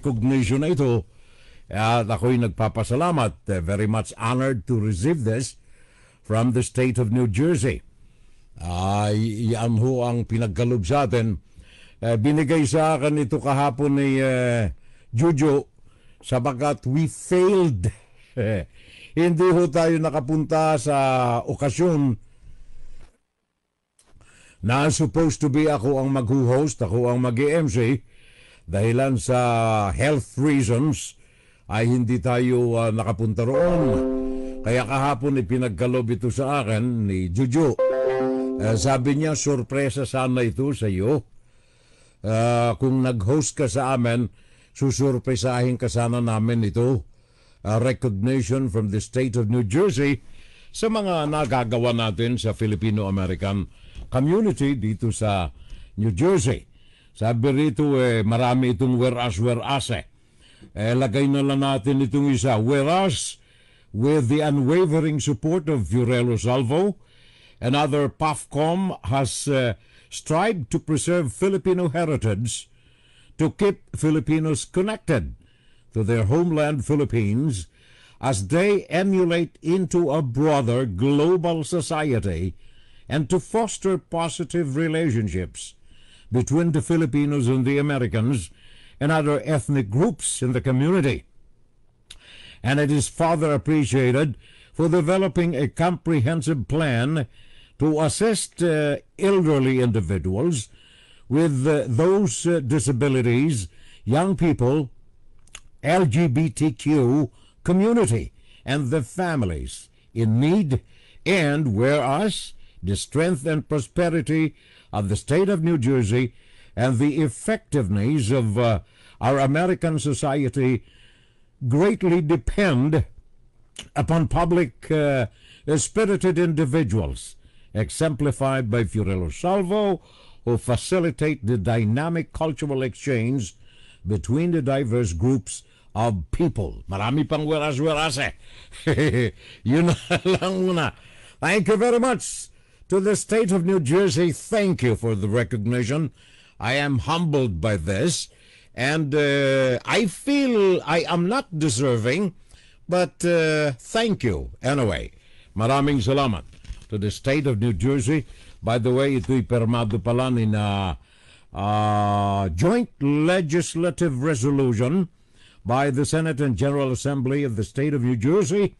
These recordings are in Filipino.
recognition na ito. At ako'y nagpapasalamat, uh, very much honored to receive this from the state of New Jersey. Ay, yan ho ang pinagkalob sa atin. Uh, binigay sa akin ito kahapon ni uh, Jujo sabagat we failed. Hindi ho tayo nakapunta sa okasyon na supposed to be ako ang mag-host, ako ang mag-MC dahilan sa health reasons ay hindi tayo uh, nakapunta roon. Kaya kahapon ipinagkalob ito sa akin ni Juju. Uh, sabi niya, sorpresa sana ito sa iyo. Uh, kung nag-host ka sa amin, susurpresahin ka sana namin ito. Uh, recognition from the state of New Jersey sa mga nagagawa natin sa Filipino-American community dito sa New Jersey. Sabi rito, eh, marami itong whereas-whereas eh eh, lagay na lang natin itong isa. Whereas, with the unwavering support of Fiorello Salvo, another PAFCOM has uh, strived to preserve Filipino heritage to keep Filipinos connected to their homeland Philippines as they emulate into a broader global society and to foster positive relationships between the Filipinos and the Americans and other ethnic groups in the community. And it is further appreciated for developing a comprehensive plan to assist uh, elderly individuals with uh, those uh, disabilities, young people, LGBTQ community, and their families in need, and whereas the strength and prosperity of the state of New Jersey and the effectiveness of uh, our American society greatly depend upon public uh, spirited individuals, exemplified by Fiorello Salvo, who facilitate the dynamic cultural exchange between the diverse groups of people. Marami pang weras-weras eh. Yun lang muna. Thank you very much to the state of New Jersey. Thank you for the recognition. I am humbled by this. And uh, I feel I am not deserving, but uh, thank you anyway. Maraming salamat to the state of New Jersey. By the way, ito'y permado pala ni na uh, joint legislative resolution by the Senate and General Assembly of the state of New Jersey.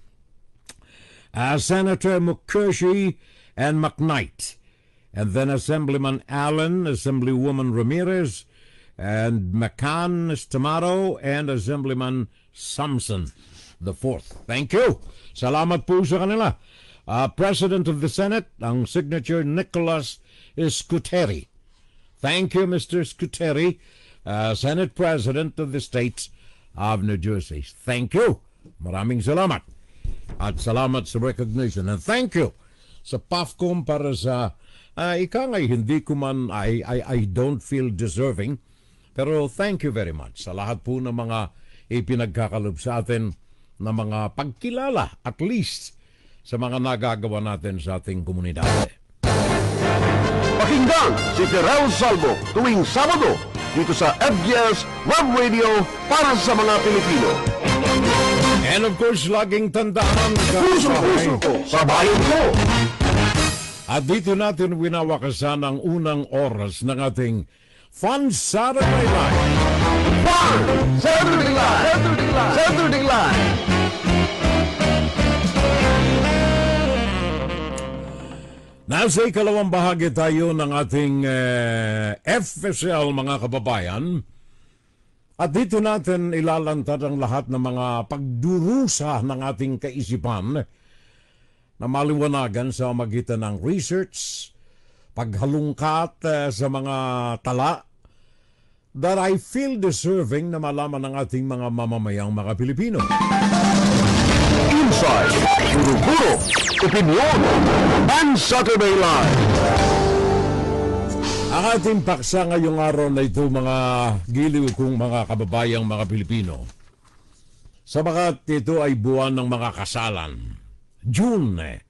Uh, Senator McCurshey and McKnight and then Assemblyman Allen, Assemblywoman Ramirez, and McCann Stamato, and Assemblyman Samson the fourth. Thank you. Salamat po sa kanila. Uh, President of the Senate, ang signature Nicholas Scuteri. Thank you, Mr. Scuteri, uh, Senate President of the State of New Jersey. Thank you. Maraming salamat. At salamat sa recognition. And thank you sa PAFCOM para sa uh, ika ngay hindi ko man I, I, I don't feel deserving pero thank you very much sa lahat po ng mga ipinagkakalob sa atin na mga pagkilala at least sa mga nagagawa natin sa ating komunidad. Pakinggan si Terrell Salvo tuwing Sabado dito sa FGS Web Radio para sa mga Pilipino. And of course, laging tandaan Puso-puso ko sa bayan ko. At dito natin winawakasan ang unang oras ng ating Fun Saturday Night. Fun! Saturday Live! Saturday Live! Saturday Live! Nasa ikalawang bahagi tayo ng ating uh, FSL mga kababayan. At dito natin ilalantad ang lahat ng mga pagdurusa ng ating kaisipan na maliwanagan sa magitan ng research, paghalungkat uh, sa mga tala that I feel deserving na malaman ng ating mga mamamayang mga Pilipino. Inside, Guru-Guru, Opinion, and Saturday Live. Ang ating paksa ngayong araw na ito mga giliw kong mga kababayang mga Pilipino. Sabagat ito ay buwan ng mga kasalan. June eh.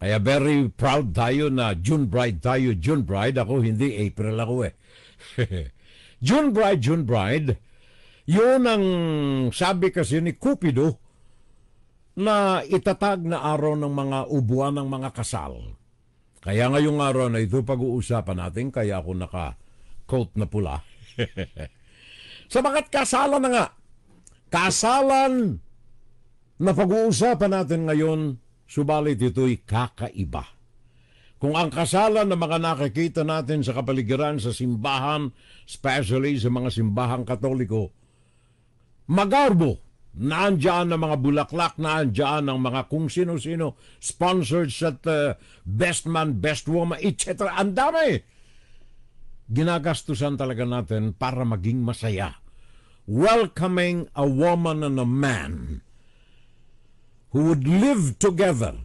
Kaya very proud tayo na June bride tayo, June bride. Ako hindi, April ako eh. June bride, June bride. Yun ang sabi kasi ni Cupido na itatag na araw ng mga ubuan ng mga kasal. Kaya ngayong araw na ito pag-uusapan natin, kaya ako naka-coat na pula. Sabagat kasalan na nga, kasalan na pag-uusapan natin ngayon, subalit ito'y kakaiba. Kung ang kasalan na mga nakikita natin sa kapaligiran sa simbahan, especially sa mga simbahang katoliko, magarbo, naandyan ang mga bulaklak, naandyan ang mga kung sino-sino, sponsored at uh, best man, best woman, etc. Ang dami! Ginagastusan talaga natin para maging masaya. Welcoming a woman and a man who would live together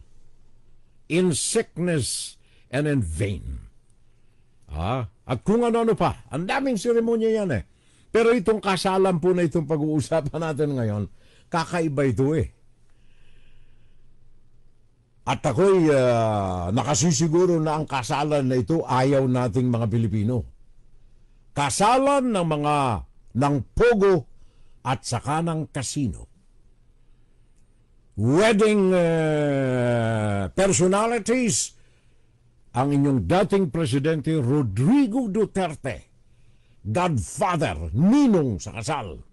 in sickness and in vain. Ah, at kung ano-ano pa, ang daming seremonya yan eh. Pero itong kasalan po na itong pag-uusapan natin ngayon, kakaiba ito eh. At ako'y uh, nakasisiguro na ang kasalan na ito ayaw nating mga Pilipino. Kasalan ng mga ng pogo at saka ng kasino. Wedding uh, personalities ang inyong dating presidente Rodrigo Duterte, godfather, ninong sa kasal.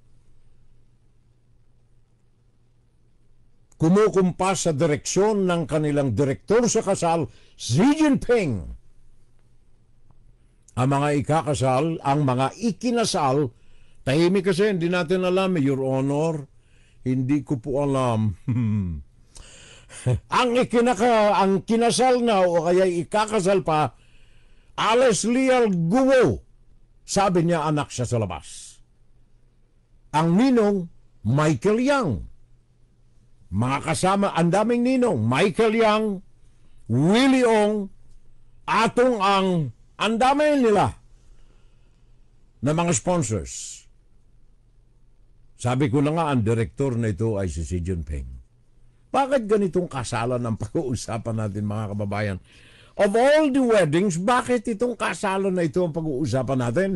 Kumukumpas sa direksyon ng kanilang direktor sa kasal, Xi Jinping. Ang mga ikakasal, ang mga ikinasal, tahimik kasi hindi natin alam, Your Honor, hindi ko po alam. ang ikinaka, ang kinasal na o kaya ikakasal pa, Alice Leal Guo. Sabi niya anak siya sa labas. Ang ninong, Michael Yang. Mga kasama, ang daming ninong, Michael Yang, Willie Ong, Atong Ang, ang dami nila na mga sponsors. Sabi ko na nga, ang direktor na ito ay si Xi Jinping. Bakit ganitong kasalan ang pag-uusapan natin mga kababayan? Of all the weddings, bakit itong kasalan na ito ang pag-uusapan natin?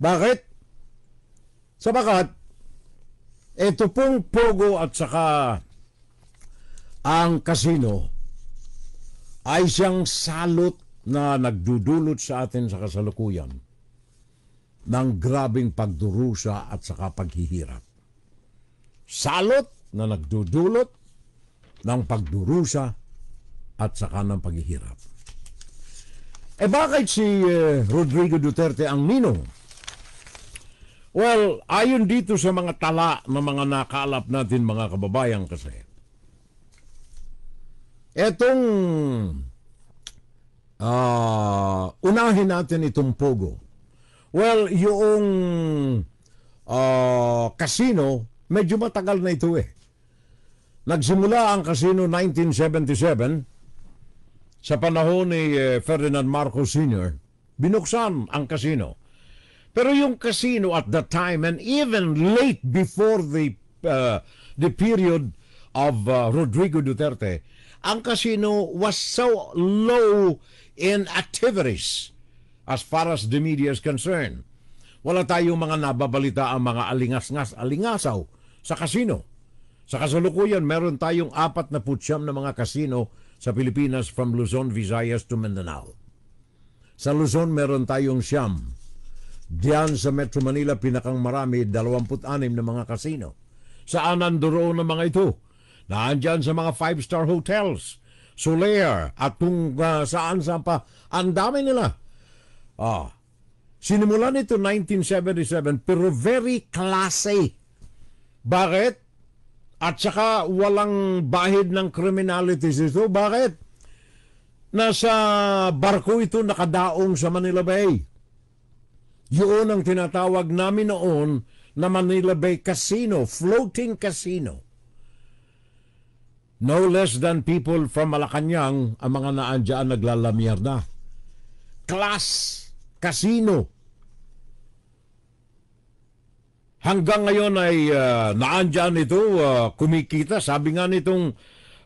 Bakit? Sabakat, ito pong pogo at saka ang kasino ay siyang salot na nagdudulot sa atin sa kasalukuyan ng grabing pagdurusa at saka paghihirap. Salot na nagdudulot ng pagdurusa at saka ng paghihirap. Eh bakit si uh, Rodrigo Duterte ang ninong? Well, ayon dito sa mga tala ng mga nakalap natin mga kababayan kasi, etong uh, unahin natin itong Pogo. Well, yung uh, casino, medyo matagal na ito eh. Nagsimula ang casino 1977 sa panahon ni uh, Ferdinand Marcos Sr. Binuksan ang casino. Pero yung casino at that time and even late before the uh, the period of uh, Rodrigo Duterte, ang casino was so low in activities as far as the media is concerned. Wala tayong mga nababalita ang mga alingas-ngas, alingasaw sa casino. Sa kasalukuyan, meron tayong apat na putsyam na mga casino sa Pilipinas from Luzon, Visayas to Mindanao. Sa Luzon, meron tayong siyam. Diyan sa Metro Manila, pinakang marami, 26 na mga casino. Saan nandoroon ng mga ito? Naandyan sa mga five-star hotels, Soler, at kung uh, saan saan pa. Ang dami nila. Ah, sinimulan ito 1977 pero very classy. Bakit? At saka walang bahid ng criminality ito. Bakit? Nasa barko ito nakadaong sa Manila Bay. Yun ang tinatawag namin noon na Manila Bay Casino, floating casino. No less than people from Malacanang ang mga naandyan naglalamyar na. Class casino. Hanggang ngayon ay uh, naandyan ito, uh, kumikita. Sabi nga nitong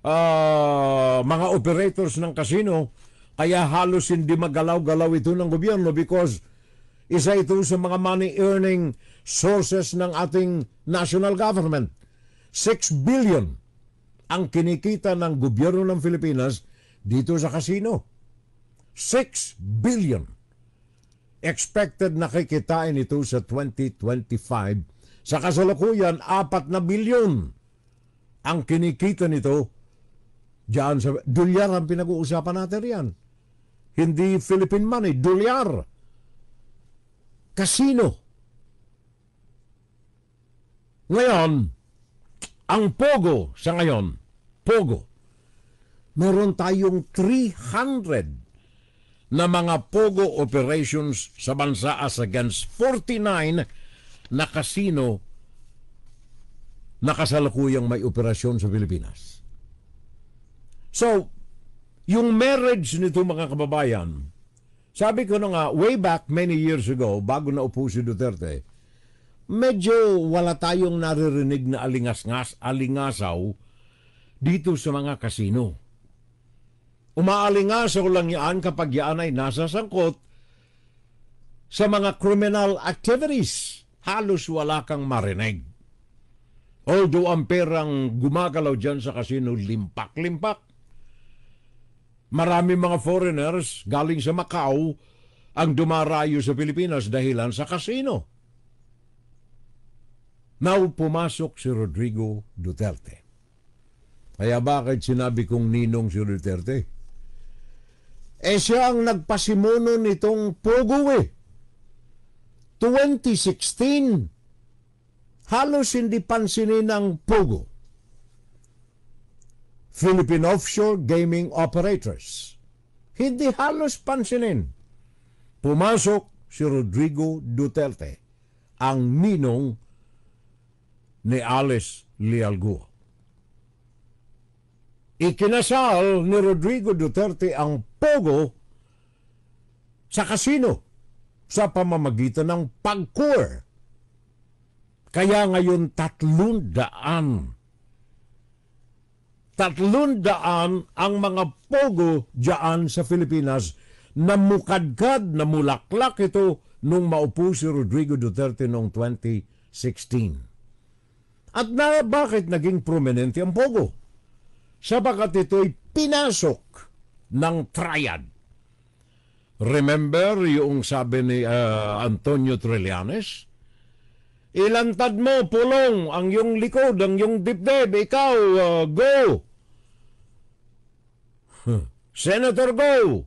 uh, mga operators ng casino, kaya halos hindi magalaw-galaw ito ng gobyerno because isa ito sa mga money earning sources ng ating national government. 6 billion ang kinikita ng gobyerno ng Pilipinas dito sa casino. 6 billion. Expected na kikitain ito sa 2025. Sa kasalukuyan, 4 na bilyon ang kinikita nito diyan sa dolyar ang pinag-uusapan natin yan. Hindi Philippine money, dolyar. Casino. Ngayon, ang Pogo sa ngayon, Pogo, meron tayong 300 na mga Pogo operations sa bansa as against 49 na casino na kasalukuyang may operasyon sa Pilipinas. So, yung marriage nito mga kababayan, sabi ko na nga, way back many years ago, bago na upo si Duterte, medyo wala tayong naririnig na alingas-ngas, alingasaw dito sa mga kasino. Umaalingasaw lang yan kapag yan ay nasa sangkot sa mga criminal activities. Halos wala kang marinig. Although ang perang gumagalaw dyan sa kasino, limpak-limpak. Marami mga foreigners galing sa Macau ang dumarayo sa Pilipinas dahilan sa kasino. Now pumasok si Rodrigo Duterte. Kaya bakit sinabi kong ninong si Duterte? Eh siya ang nagpasimuno nitong Pogo eh. 2016, halos hindi pansinin ng Pogo. Philippine Offshore Gaming Operators. Hindi halos pansinin. Pumasok si Rodrigo Duterte, ang ninong ni Alice Lialguo. Ikinasal ni Rodrigo Duterte ang Pogo sa kasino sa pamamagitan ng pagkur. Kaya ngayon tatlong daan tatlong daan ang mga pogo dyan sa Pilipinas na mukadkad na mulaklak ito nung maupo si Rodrigo Duterte noong 2016. At na bakit naging prominente ang pogo? Sabagat ito'y pinasok ng triad. Remember yung sabi ni uh, Antonio Trillanes? Ilantad mo, pulong, ang yung likod, ang yung dibdib, ikaw, uh, go! Senator, go!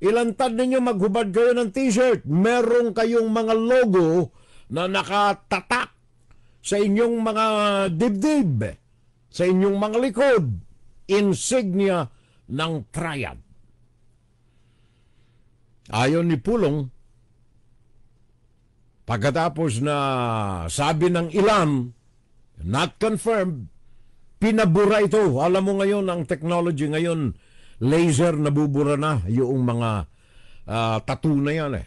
Ilantad ninyo maghubad kayo ng t-shirt. Meron kayong mga logo na nakatatak sa inyong mga dibdib, sa inyong mga likod, insignia ng triad. Ayon ni Pulong, pagkatapos na sabi ng ilan, not confirmed, pinabura ito. Alam mo ngayon, ang technology ngayon, laser nabubura na yung mga uh, tattoo na yan eh.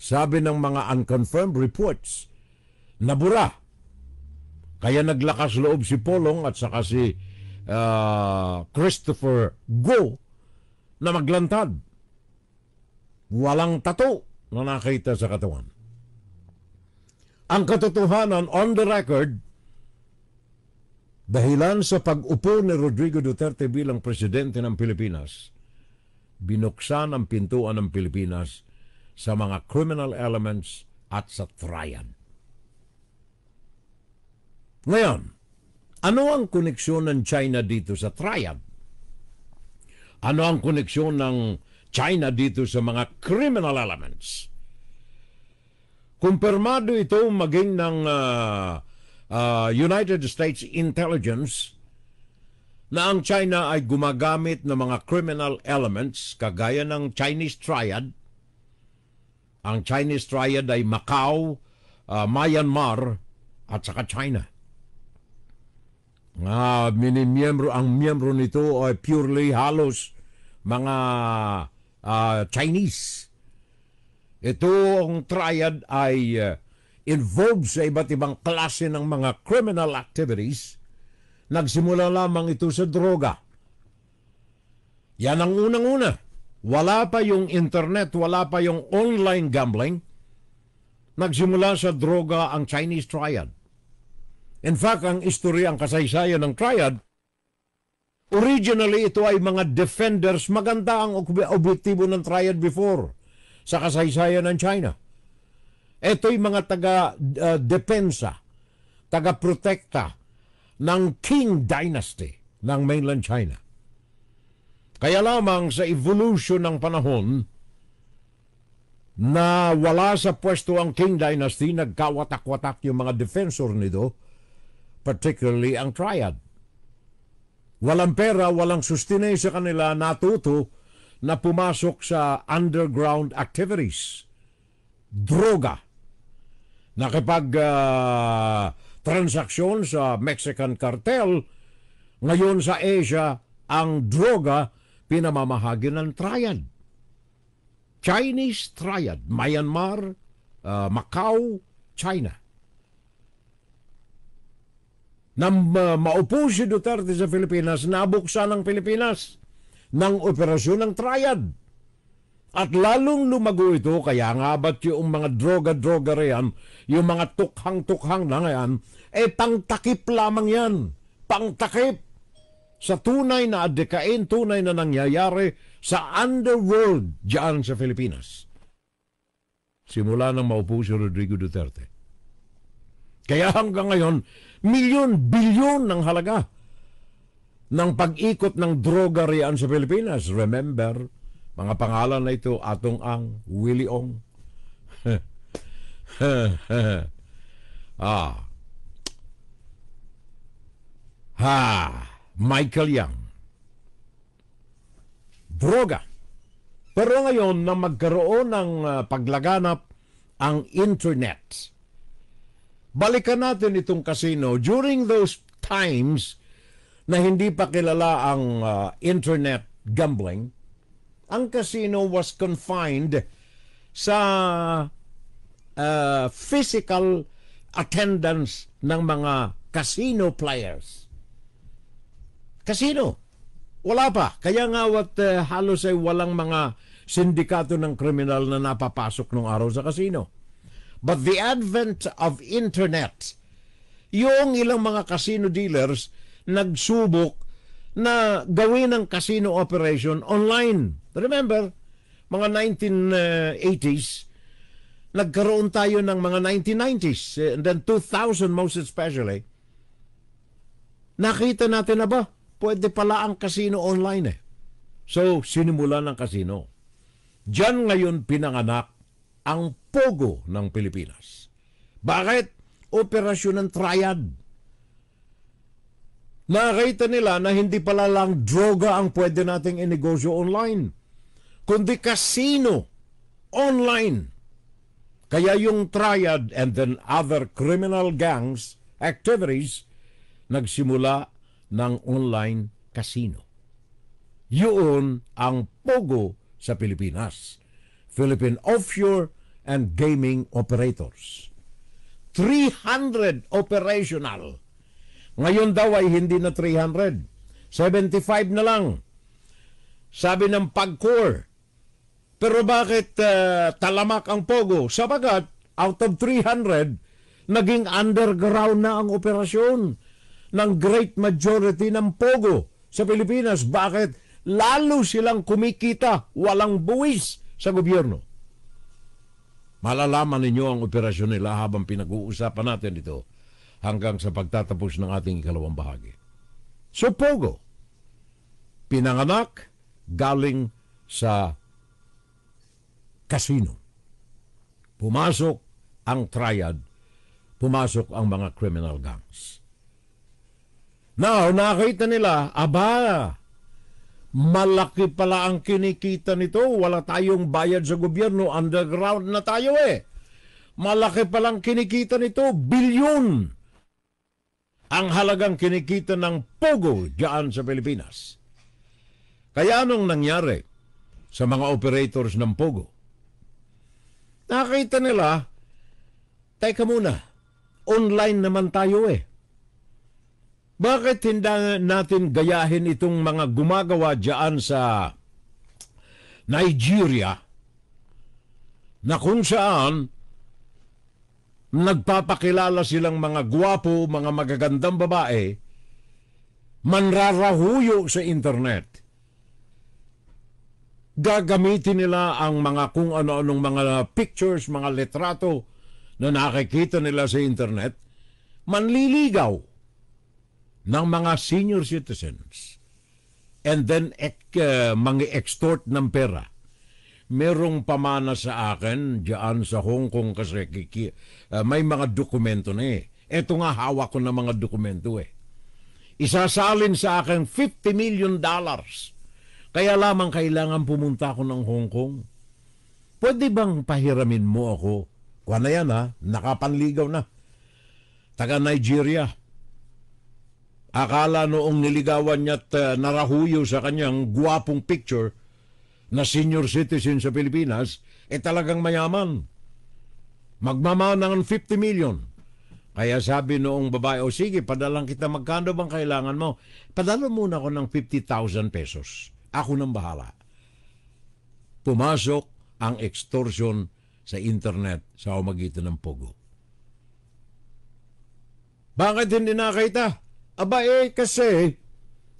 Sabi ng mga unconfirmed reports, nabura. Kaya naglakas loob si Polong at saka si uh, Christopher Go na maglantad. Walang tato na nakita sa katawan. Ang katotohanan on the record, dahilan sa pag-upo ni Rodrigo Duterte bilang presidente ng Pilipinas, binuksan ang pintuan ng Pilipinas sa mga criminal elements at sa triad. Ngayon, ano ang koneksyon ng China dito sa triad? Ano ang koneksyon ng China dito sa mga criminal elements? Kumpirmado ito maging ng uh, uh, United States Intelligence na ang China ay gumagamit ng mga criminal elements kagaya ng Chinese Triad. Ang Chinese Triad ay Macau, uh, Myanmar at saka China. Uh, miyembro ang miyembro nito ay purely halos mga uh, Chinese. Ito ang triad ay uh, involved sa iba't ibang klase ng mga criminal activities. Nagsimula lamang ito sa droga. Yan ang unang-una. Wala pa yung internet, wala pa yung online gambling. nagsimula sa droga ang Chinese Triad. In fact, ang istorya, ang kasaysayan ng Triad, originally ito ay mga defenders. Maganda ang ob- objektibo ng Triad before sa kasaysayan ng China. Ito'y mga taga-depensa, taga-protekta ng Qing Dynasty ng mainland China. Kaya lamang sa evolution ng panahon, na wala sa pwesto ang Qing Dynasty, nagkawatak-watak yung mga defensor nito, particularly ang Triad. Walang pera, walang sustinay sa kanila, natuto na pumasok sa underground activities. Droga. Nakipag ah, transaksyon sa Mexican cartel, ngayon sa Asia, ang droga pinamamahagi ng Triad. Chinese Triad, Myanmar, uh, Macau, China. Nang uh, maupo si Duterte sa Pilipinas, nabuksan ang Pilipinas ng operasyon ng Triad. At lalong lumago ito, kaya nga ba't yung mga droga-droga riyan, yung mga tukhang-tukhang na ngayon, eh pangtakip lamang yan. Pangtakip sa tunay na adikain, tunay na nangyayari sa underworld dyan sa Pilipinas. Simula nang maupo si Rodrigo Duterte. Kaya hanggang ngayon, milyon-bilyon ng halaga ng pag-ikot ng droga riyan sa Pilipinas. Remember, mga pangalan na ito, atong ang Willie Ong. ah. Ha. Michael Young. Droga. Pero ngayon na magkaroon ng uh, paglaganap ang internet. Balikan natin itong casino. During those times na hindi pa kilala ang uh, internet gambling, ang casino was confined sa uh, physical attendance ng mga casino players. Casino. Wala pa. Kaya nga what uh, halos ay walang mga sindikato ng kriminal na napapasok nung araw sa casino. But the advent of internet, yung ilang mga casino dealers nagsubok na gawin ang casino operation online. Remember, mga 1980s, nagkaroon tayo ng mga 1990s, and then 2000 most especially. Nakita natin na ba? Pwede pala ang casino online eh. So, sinimula ng casino. Diyan ngayon pinanganak ang Pogo ng Pilipinas. Bakit? Operasyon ng Triad. Nakita nila na hindi pala lang droga ang pwede nating inegosyo online, kundi casino online. Kaya yung Triad and then other criminal gangs activities nagsimula ng online casino. Yun ang Pogo sa Pilipinas. Philippine Offshore and Gaming Operators. 300 operational. Ngayon daw ay hindi na 300. 75 na lang. Sabi ng PAGCOR. Pero bakit uh, talamak ang Pogo? Sabagat, out of 300, naging underground na ang operasyon ng great majority ng Pogo sa Pilipinas. Bakit? Lalo silang kumikita, walang buwis sa gobyerno. Malalaman ninyo ang operasyon nila habang pinag-uusapan natin ito hanggang sa pagtatapos ng ating ikalawang bahagi. So Pogo, pinanganak galing sa casino. Pumasok ang triad, pumasok ang mga criminal gangs. Now, nakita nila, aba, malaki pala ang kinikita nito. Wala tayong bayad sa gobyerno. Underground na tayo eh. Malaki palang kinikita nito. Bilyon ang halagang kinikita ng Pogo diyan sa Pilipinas. Kaya anong nangyari sa mga operators ng Pogo? Nakita nila, teka muna, online naman tayo eh. Bakit hindi natin gayahin itong mga gumagawa diyan sa Nigeria na kung saan nagpapakilala silang mga gwapo, mga magagandang babae, manrarahuyo sa internet. Gagamitin nila ang mga kung ano-anong mga pictures, mga litrato na nakikita nila sa internet, manliligaw ng mga senior citizens and then ek, uh, mga extort ng pera. Merong pamana sa akin diyan sa Hong Kong kasi kiki, uh, may mga dokumento na eh. Ito nga hawak ko ng mga dokumento eh. Isasalin sa akin 50 million dollars. Kaya lamang kailangan pumunta ako ng Hong Kong. Pwede bang pahiramin mo ako? Kuha na yan ha, nakapanligaw na. Taga Nigeria. Akala noong niligawan niya at uh, narahuyo sa kanyang guwapong picture na senior citizen sa Pilipinas, eh talagang mayaman. Magmamana ng 50 million. Kaya sabi noong babae, o sige, padalang kita, magkano bang kailangan mo? Padala muna ako ng 50,000 pesos. Ako nang bahala. Pumasok ang extortion sa internet sa umagitan ng Pogo. Bakit hindi nakita? Aba eh, kasi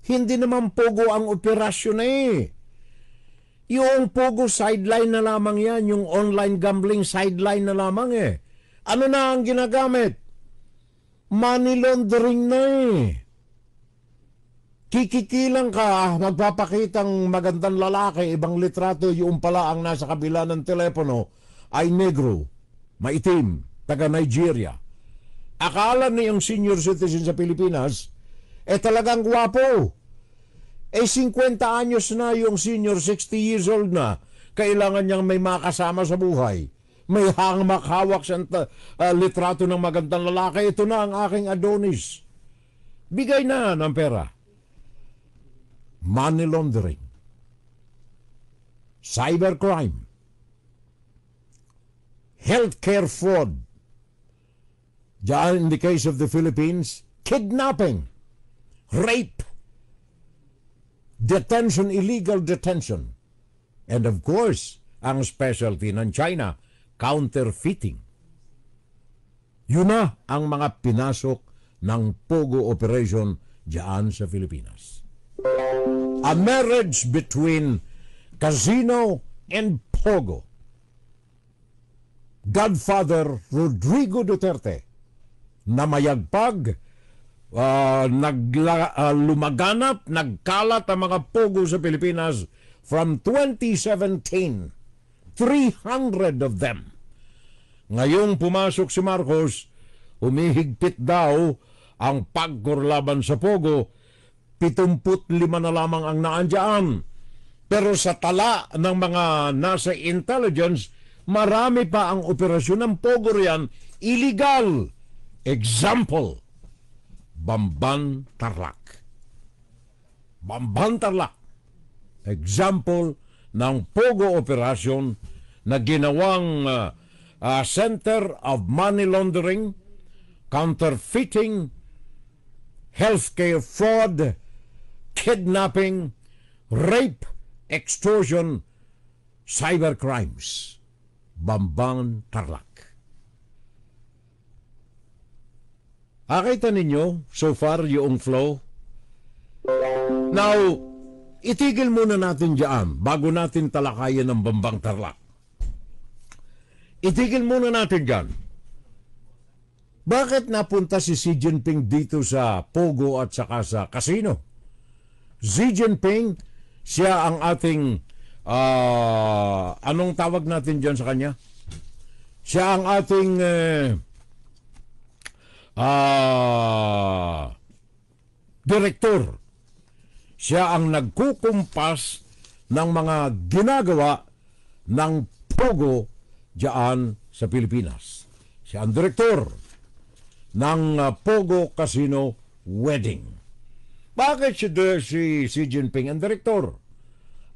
hindi naman Pogo ang operasyon na eh. Yung Pogo sideline na lamang yan, yung online gambling sideline na lamang eh. Ano na ang ginagamit? Money laundering na eh. Kikikilang ka, magpapakitang magandang lalaki, ibang litrato, yung pala ang nasa kabila ng telepono ay negro, maitim, taga Nigeria. Akala niyang senior citizen sa Pilipinas, eh talagang gwapo. Eh 50 anyos na yung senior, 60 years old na. Kailangan niyang may makasama sa buhay. May hangmak hawak sa uh, litrato ng magandang lalaki. Ito na ang aking Adonis. Bigay na ng pera. Money laundering. Cybercrime. Healthcare fraud. Diyan in the case of the Philippines, kidnapping, rape, detention, illegal detention. And of course, ang specialty ng China, counterfeiting. Yun na ang mga pinasok ng Pogo operation diyan sa Pilipinas. A marriage between casino and Pogo. Godfather Rodrigo Duterte na mayagpag uh, nagla, uh, lumaganap, nagkalat ang mga pogo sa Pilipinas from 2017. 300 of them. Ngayong pumasok si Marcos, humihigpit daw ang pagkurlaban sa pogo, 75 na lamang ang naandyan. Pero sa tala ng mga nasa intelligence, marami pa ang operasyon ng pogo riyan illegal. Example, Bamban Tarlac. Bamban Tarlac. Example ng Pogo Operation na ginawang uh, uh, Center of Money Laundering, Counterfeiting, Healthcare Fraud, Kidnapping, Rape, Extortion, Cybercrimes. Bamban Tarlac. Akita ninyo so far yung flow? Now, itigil muna natin diyan bago natin talakayan ng Bambang Tarlac. Itigil muna natin diyan. Bakit napunta si Xi Jinping dito sa Pogo at saka sa casino? Xi Jinping, siya ang ating uh, anong tawag natin diyan sa kanya? Siya ang ating uh, uh, direktor. Siya ang nagkukumpas ng mga ginagawa ng Pogo diyan sa Pilipinas. Siya ang direktor ng uh, Pogo Casino Wedding. Bakit si, si Xi Jinping ang direktor?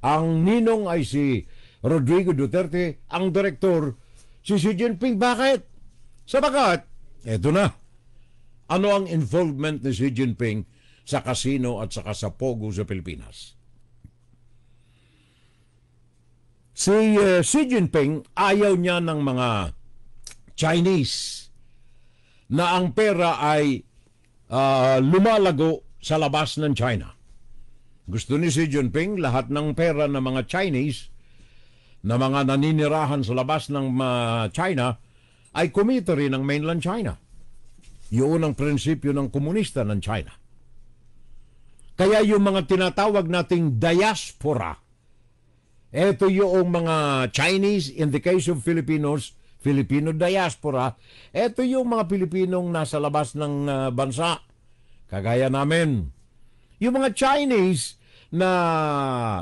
Ang ninong ay si Rodrigo Duterte, ang direktor si Xi Jinping. Bakit? Sabagat, eto na, ano ang involvement ni Xi Jinping sa kasino at saka sa Pogo sa Pilipinas? Si uh, Xi Jinping ayaw niya ng mga Chinese na ang pera ay ah, lumalago sa labas ng China. Gusto ni Xi Jinping lahat ng pera ng mga Chinese na mga naninirahan sa labas ng ah, China ay kumita rin ng mainland China. Yun ang prinsipyo ng komunista ng China. Kaya yung mga tinatawag nating diaspora, ito yung mga Chinese, in the case of Filipinos, Filipino diaspora, ito yung mga Pilipinong nasa labas ng ah, bansa, kagaya namin. Yung mga Chinese na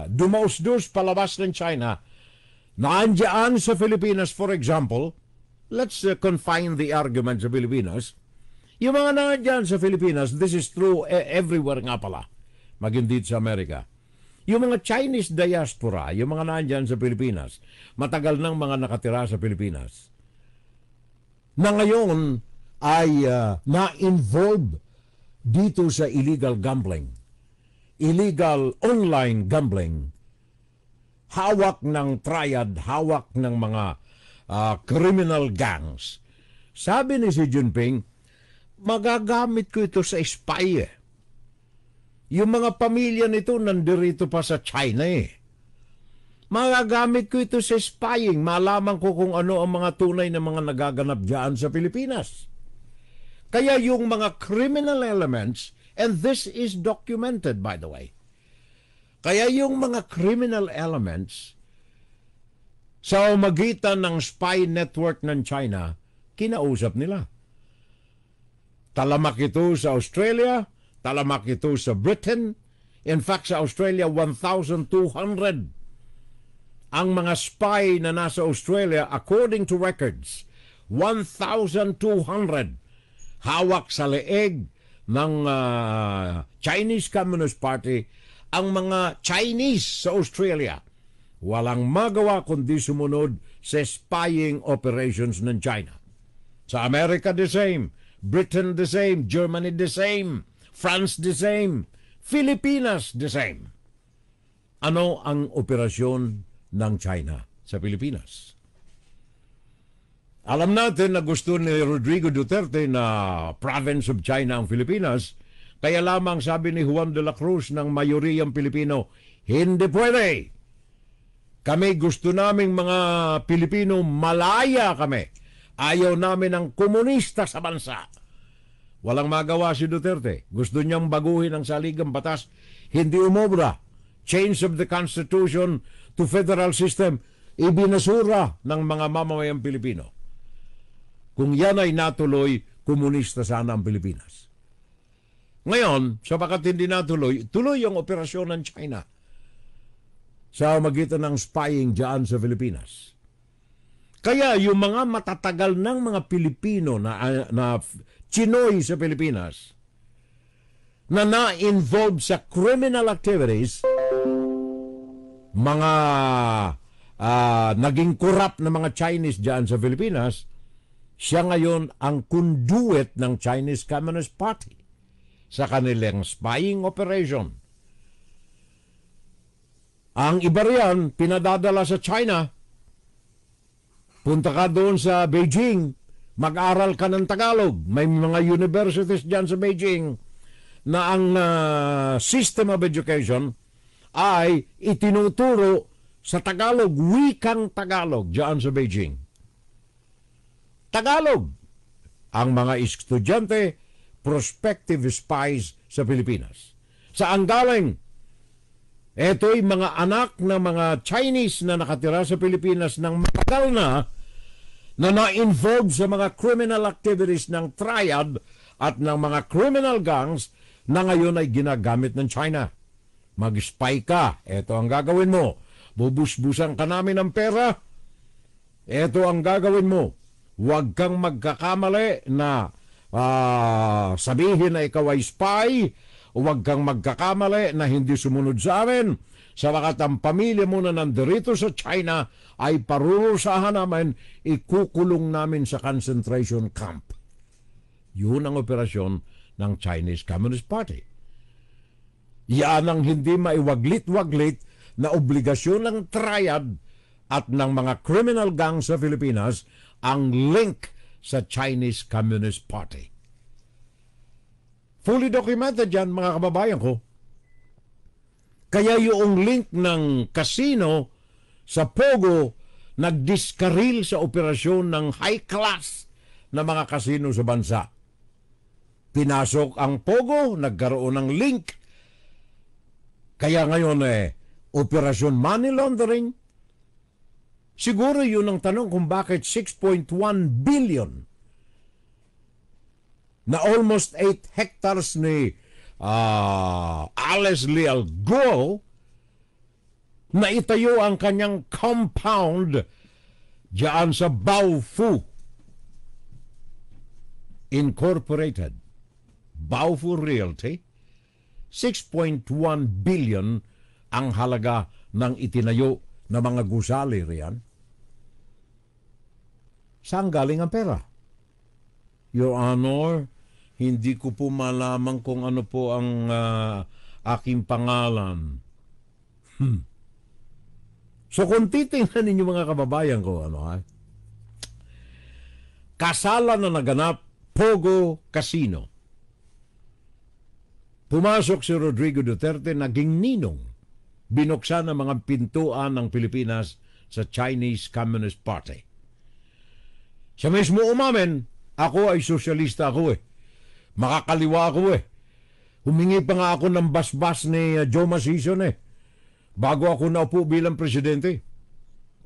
dumaus-dus palabas ng China, naandyan sa Pilipinas, for example, let's uh, confine the argument sa Pilipinas, yung mga naandyan sa Pilipinas, this is true e- everywhere nga pala, maging dito sa Amerika. Yung mga Chinese diaspora, yung mga naandyan sa Pilipinas, matagal nang mga nakatira sa Pilipinas, na ngayon ay uh, na-involve dito sa illegal gambling, illegal online gambling, hawak ng triad, hawak ng mga ah, criminal gangs. Sabi ni si Jinping, magagamit ko ito sa spy eh. Yung mga pamilya nito nandirito pa sa China eh. Magagamit ko ito sa spying. Malaman ko kung ano ang mga tunay na mga nagaganap dyan sa Pilipinas. Kaya yung mga criminal elements, and this is documented by the way, kaya yung mga criminal elements sa umagitan ng spy network ng China, kinausap nila. Talamak ito sa Australia, talamak ito sa Britain. In fact, sa Australia, 1,200 ang mga spy na nasa Australia according to records. 1,200 hawak sa leeg ng ah, Chinese Communist Party ang mga Chinese sa Australia. Walang magawa kundi sumunod sa spying operations ng China. Sa Amerika the same, Britain the same, Germany the same, France the same, Pilipinas the same. Ano ang operasyon ng China sa Pilipinas? Alam natin na gusto ni Rodrigo Duterte na province of China ang Pilipinas, kaya lamang sabi ni Juan de la Cruz ng mayoriyang Pilipino, hindi pwede. Kami gusto naming mga Pilipino malaya kami. Ayaw namin ng komunista sa bansa. Walang magawa si Duterte. Gusto niyang baguhin ang saligang batas. Hindi umobra. Change of the Constitution to federal system. Ibinasura ng mga mamamayang Pilipino. Kung yan ay natuloy, komunista sana ang Pilipinas. Ngayon, sapagat hindi natuloy, tuloy ang operasyon ng China sa magitan ng spying dyan sa Pilipinas. Kaya yung mga matatagal ng mga Pilipino na, na Chinoy sa Pilipinas na na-involve sa criminal activities, mga ah, naging corrupt na mga Chinese dyan sa Pilipinas, siya ngayon ang conduit ng Chinese Communist Party sa kanilang spying operation. Ang iba riyan, pinadadala sa China. Punta ka doon sa Beijing, mag-aral ka ng Tagalog. May mga universities dyan sa Beijing na ang ah, system of education ay itinuturo sa Tagalog, wikang Tagalog dyan sa Beijing. Tagalog. Ang mga estudyante, prospective spies sa Pilipinas. Saan galing? Ito'y mga anak ng mga Chinese na nakatira sa Pilipinas ng matagal na na na-involve sa mga criminal activities ng triad at ng mga criminal gangs na ngayon ay ginagamit ng China. Mag-spy ka, ito ang gagawin mo. Bubusbusan ka namin ng pera, ito ang gagawin mo. Huwag kang magkakamali na ah, sabihin na ikaw ay spy, huwag kang magkakamali na hindi sumunod sa amin. Sa wakat ang pamilya mo na nandirito sa China ay parurusahan namin, ikukulong namin sa concentration camp. Yun ang operasyon ng Chinese Communist Party. Yan ang hindi maiwaglit-waglit na obligasyon ng triad at ng mga criminal gang sa Pilipinas ang link sa Chinese Communist Party. Fully documented yan, mga kababayan ko. Kaya yung link ng casino sa Pogo nagdiskaril sa operasyon ng high class na mga kasino sa bansa. Pinasok ang Pogo, nagkaroon ng link. Kaya ngayon eh, operasyon money laundering. Siguro yun ang tanong kung bakit 6.1 billion na almost 8 hectares ni uh, Alice Leal Go na itayo ang kanyang compound diyan sa Baofu Incorporated. Baofu Realty, 6.1 billion ang halaga ng itinayo na mga gusali riyan. Saan galing ang pera? Your Honor, hindi ko po malaman kung ano po ang uh, aking pangalan. Hmm. So kung titingnan ninyo mga kababayan ko, ano ha? Kasalan na naganap, Pogo Casino. Pumasok si Rodrigo Duterte, naging ninong. Binuksan ang mga pintuan ng Pilipinas sa Chinese Communist Party. Siya mismo umamin, ako ay sosyalista ako eh. Makakaliwa ako eh. Humingi pa nga ako ng basbas ni uh, Joe Masison eh. Bago ako naupo bilang presidente.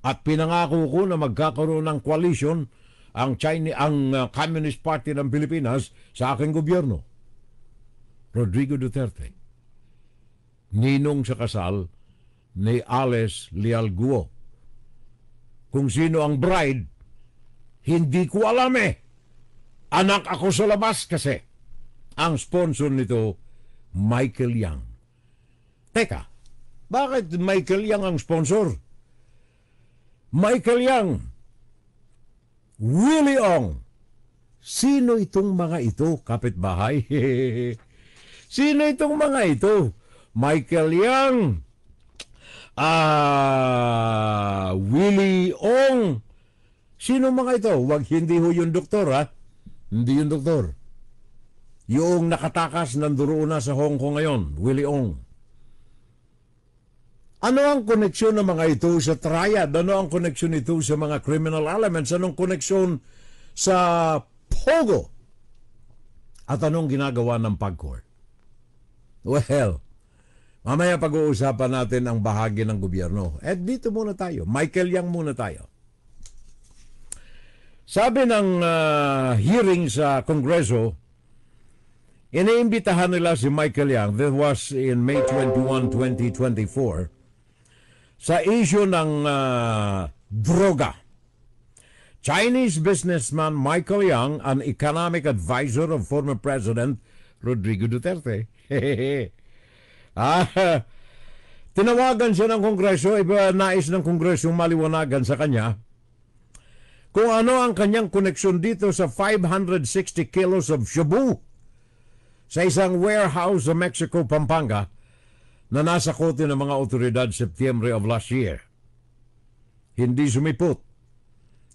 At pinangako ko na magkakaroon ng coalition ang China, ang uh, Communist Party ng Pilipinas sa aking gobyerno. Rodrigo Duterte. Ninong sa kasal ni Alice Lialguo. Kung sino ang bride, hindi ko alam eh. Anak ako sa labas kasi. Ang sponsor nito, Michael Yang. Teka, bakit Michael Yang ang sponsor? Michael Yang, Willie Ong. Sino itong mga ito, kapitbahay? Sino itong mga ito? Michael Yang, ah, Willie Ong. Sino mga ito? Wag hindi ho yung doktor ha. Hindi yung doktor. Yung nakatakas ng duruna sa Hong Kong ngayon, Willie Ong. Ano ang koneksyon ng mga ito sa triad? Ano ang koneksyon ito sa mga criminal elements? Anong koneksyon sa Pogo? At anong ginagawa ng PAGCOR? Well, mamaya pag-uusapan natin ang bahagi ng gobyerno. At dito muna tayo. Michael Yang muna tayo. Sabi ng uh, hearing sa Kongreso, iniimbitahan nila si Michael Yang, that was in May 21, 2024, sa issue ng uh, droga. Chinese businessman Michael Yang, an economic advisor of former President Rodrigo Duterte. ah, tinawagan siya ng Kongreso, iba nais ng Kongreso maliwanagan sa kanya kung ano ang kanyang koneksyon dito sa 560 kilos of shabu sa isang warehouse sa Mexico, Pampanga na nasa kote ng mga otoridad September of last year. Hindi sumipot.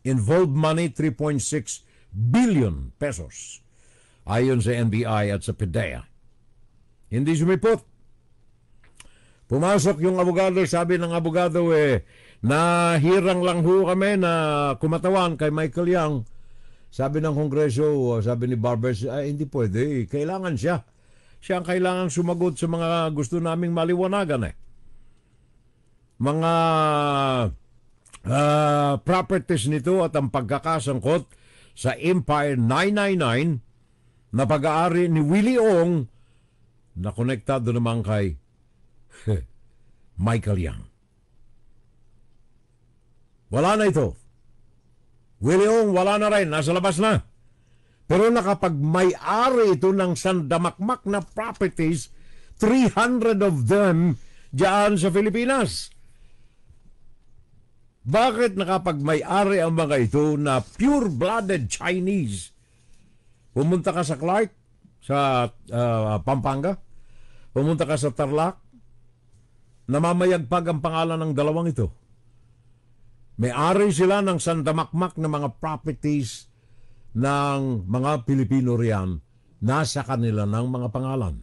Involved money 3.6 billion pesos ayon sa NBI at sa PDEA. Hindi sumipot. Pumasok yung abogado, sabi ng abogado eh, na hirang lang ho kami na kumatawan kay Michael Young. Sabi ng Kongreso, sabi ni Barbers, ay hindi pwede, kailangan siya siya ang kailangang sumagot sa mga gusto naming maliwanagan eh. Mga uh, properties nito at ang pagkakasangkot sa Empire 999 na pag-aari ni Willie Ong na konektado naman kay Michael Young. Wala na ito. Willie wala na rin. Nasa labas na. Pero nakapag-may-ari ito ng sandamakmak na properties, 300 of them diyan sa Pilipinas. Bakit nakapag-may-ari ang mga ito na pure-blooded Chinese? Pumunta ka sa Clark, sa uh, Pampanga, pumunta ka sa Tarlac, namamayagpag ang pangalan ng dalawang ito. May-ari sila ng sandamakmak na mga properties ng mga Pilipino riyan nasa kanila ng mga pangalan.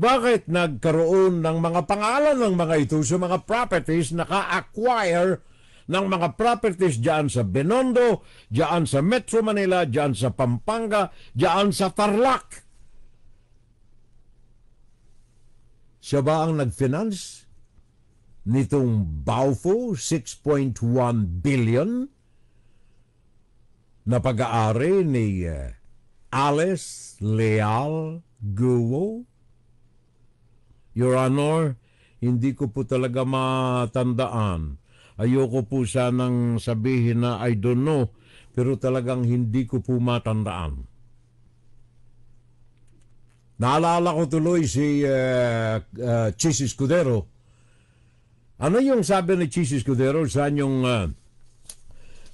Bakit nagkaroon ng mga pangalan ng mga ito sa mga properties naka-acquire ng mga properties diyan sa Benondo, diyan sa Metro Manila, diyan sa Pampanga, diyan sa Tarlac? Siya ba ang nag-finance nitong Baufo 6.1 billion na pag-aari ni uh, Alice Leal Guo? Your Honor, hindi ko po talaga matandaan. Ayoko po sanang sabihin na I don't know, pero talagang hindi ko po matandaan. Naalala ko tuloy si uh, uh, Chis Escudero. Ano yung sabi ni Chis Escudero sa yung uh,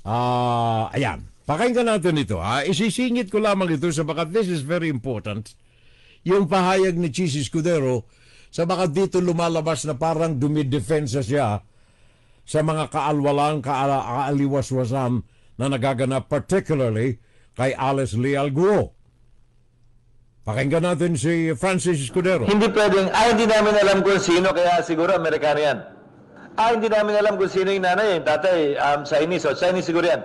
uh, ayan, pakinggan natin ito. Ha? Isisingit ko lamang ito sabagat this is very important. Yung pahayag ni Chis Escudero sabagat dito lumalabas na parang dumidefensa siya sa mga kaalwalang, kaala, kaaliwaswasan na nagaganap particularly kay Alice Leal Guo. Pakinggan natin si Francis Escudero. Hindi pwedeng, ah, hindi namin alam kung sino, kaya siguro Amerikano yan. Ah, hindi namin alam kung sino yung nanay, yung tatay, um, Chinese, o Chinese siguro yan.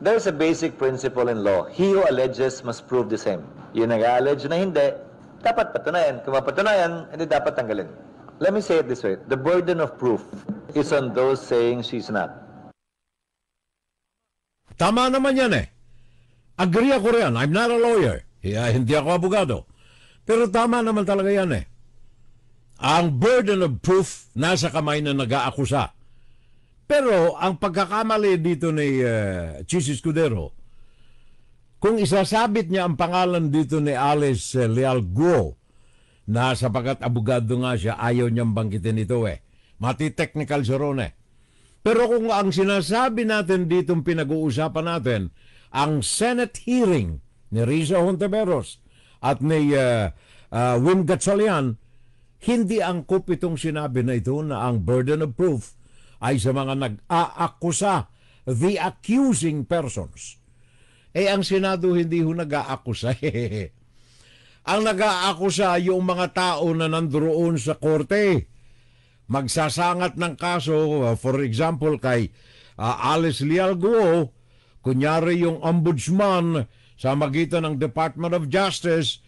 There's a basic principle in law. He who alleges must prove the same. Yung nag-allege na hindi, dapat patunayan. Kung mapatunayan, hindi dapat tanggalin. Let me say it this way. The burden of proof is on those saying she's not. Tama naman yan eh. Agree ako riyan. I'm not a lawyer. Yeah, hindi ako abogado. Pero tama naman talaga yan eh. Ang burden of proof nasa kamay na nag-aakusa. Pero ang pagkakamali dito ni uh, Chis Escudero, kung isasabit niya ang pangalan dito ni Alice uh, Leal Guo, na sapagat abogado nga siya, ayaw niyang bangkitin ito eh. Mati technical siya ron eh. Pero kung ang sinasabi natin ditong pinag-uusapan natin, ang Senate hearing ni Risa Honteveros at ni uh, uh, Wim Gatchalian, hindi angkop itong sinabi na ito na ang burden of proof ay sa mga nag-aakusa, the accusing persons. Eh ang Senado hindi ho nag-aakusa. ang nag-aakusa yung mga tao na nandoon sa korte. Magsasangat ng kaso, uh, for example, kay uh, Alice Lialguo, kunyari yung ombudsman sa magitan ng Department of Justice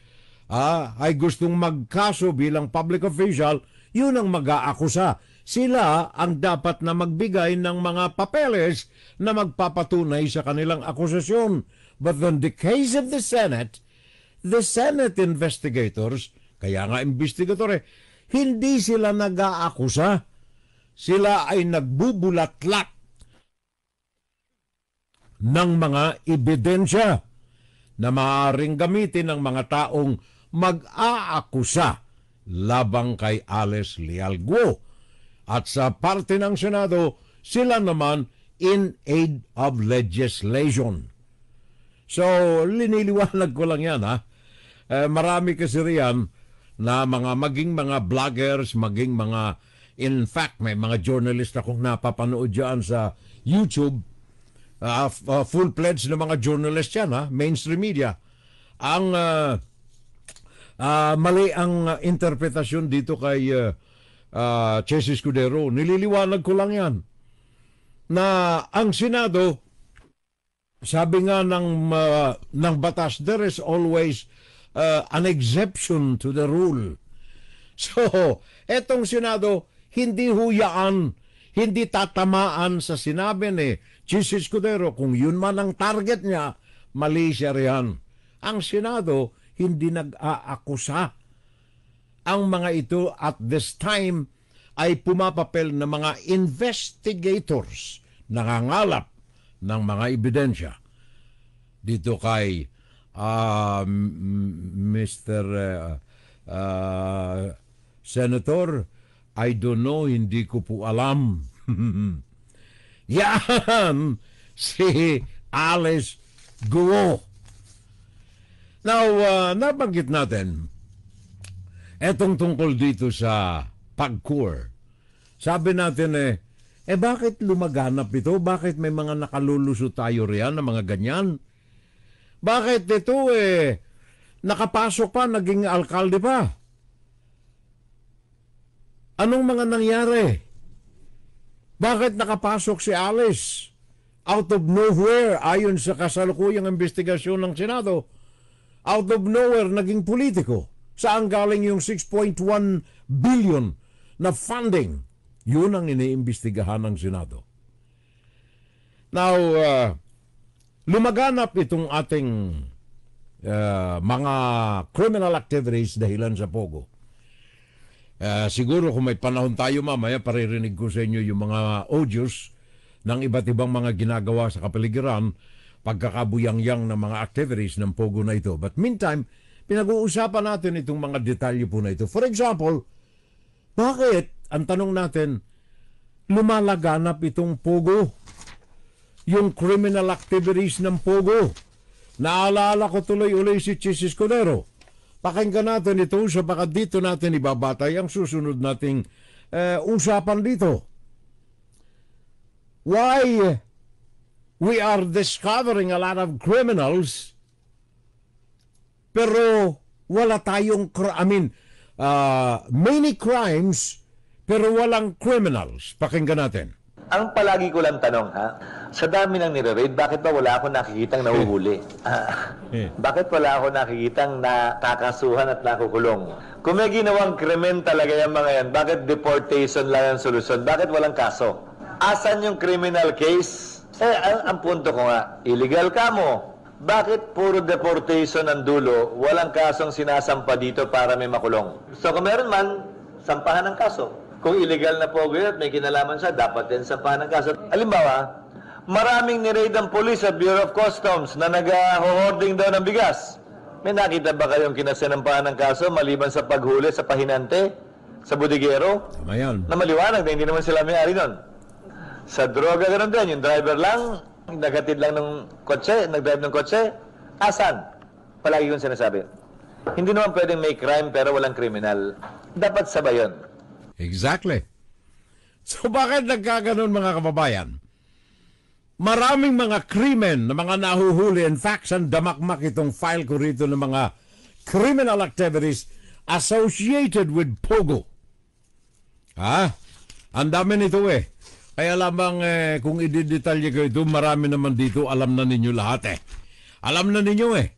uh, ay gustong magkaso bilang public official, yun ang mag-aakusa. Sila ang dapat na magbigay ng mga papeles na magpapatunay sa kanilang akusasyon. But in the case of the Senate, the Senate investigators, kaya nga investigator hindi sila nag-aakusa. Sila ay nagbubulatlat ng mga ebidensya na maaaring gamitin ng mga taong mag-aakusa labang kay Alice Lialguo. At sa parte ng Senado, sila naman in aid of legislation. So, liniliwanag ko lang yan ha. Eh, marami kasi riyan na mga maging mga vloggers, maging mga in fact may mga journalist akong napapanood diyan sa YouTube uh, uh, full-fledged na mga journalist yan ha, mainstream media. Ang uh, uh, mali ang interpretasyon dito kay uh, uh, Chess Escudero. Nililiwanag ko lang yan na ang Senado sabi nga ng uh, ng batas there is always uh, an exception to the rule. So, etong Senado, hindi huyaan, hindi tatamaan sa sinabi ni Chis Escudero. Kung yun man ang target niya, mali siya riyan. Ang Senado, hindi nag-aakusa. Ang mga ito at this time ay pumapapel na mga investigators nangangalap ng mga ebidensya. Dito kay uh, Mr. Uh, uh, Senator, I don't know, hindi ko po alam. Yan si Alice Guo. Now, uh, nabanggit natin, etong tungkol dito sa pagkur. Sabi natin eh, eh bakit lumaganap ito? Bakit may mga nakaluluso tayo riyan na mga ganyan? Bakit ito eh, nakapasok pa, naging alkalde pa? Anong mga nangyari? Bakit nakapasok si Alice? Out of nowhere, ayon sa kasalukuyang investigasyon ng Senado. Out of nowhere, naging politiko. Saan galing yung 6.1 billion na funding? Yun ang iniimbestigahan ng Senado. Now, uh, lumaganap itong ating uh, mga criminal activities dahilan sa Pogo. Uh, siguro kung may panahon tayo mamaya, paririnig ko sa inyo yung mga audios ng iba't ibang mga ginagawa sa kapaligiran, pagkakabuyang-yang ng mga activities ng Pogo na ito. But meantime, pinag-uusapan natin itong mga detalye po na ito. For example, bakit, ang tanong natin, lumalaganap itong Pogo? Yung criminal activities ng Pogo. Naalala ko tuloy uli si Chis Escudero. Pakinggan natin ito sapagat dito natin ibabatay ang susunod nating eh, usapan dito. Why we are discovering a lot of criminals pero wala tayong, I mean, uh, many crimes pero walang criminals. Pakinggan natin. Ang palagi ko lang tanong, ha? Sa dami ng nire-raid, bakit ba wala akong nakikitang nahuhuli? Ah, Eh. bakit wala akong nakikitang nakakasuhan at nakukulong? Kung may ginawang krimen talaga yung mga yan, bakit deportation lang ang solusyon? Bakit walang kaso? Asan yung criminal case? Eh, ang, ang punto ko nga, illegal ka mo. Bakit puro deportation ang dulo, walang kasong sinasampa dito para may makulong? So kung meron man, sampahan ng kaso. Kung illegal na po at may kinalaman siya, dapat din sampahan ng kaso. Halimbawa, maraming nireid ang police at Bureau of Customs na nag-hoarding daw ng bigas. May nakita ba kayong kinasinampahan ng kaso maliban sa paghuli sa pahinante, sa budigero? Tama yan. na maliwanag na hindi naman sila may-ari nun. Sa droga, ganun din. Yung driver lang, naghatid lang ng kotse, nag-drive ng kotse, asan? Palagi kong sinasabi. Hindi naman pwedeng may crime pero walang kriminal. Dapat sabay yun. Exactly. So bakit nagkaganon mga kababayan? Maraming mga krimen na mga nahuhuli. In fact, ang damakmak itong file ko rito ng mga criminal activities associated with Pogo. Ha? Ang dami nito eh. Kaya lamang eh, kung ididetalye ko ito, marami naman dito, alam na ninyo lahat eh. Alam na ninyo eh.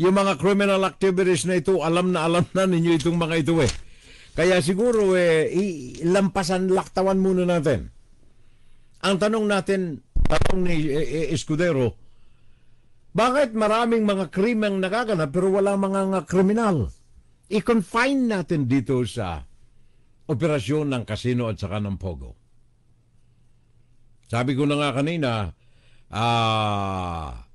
Yung mga criminal activities na ito, alam na alam na ninyo itong mga ito eh. Kaya siguro eh, i- lampasan laktawan muna natin. Ang tanong natin, tanong ni eh, eh, Escudero, bakit maraming mga krimeng nagaganap pero wala mga nga kriminal? I-confine natin dito sa operasyon ng kasino at saka ng Pogo. Sabi ko na nga kanina, ah,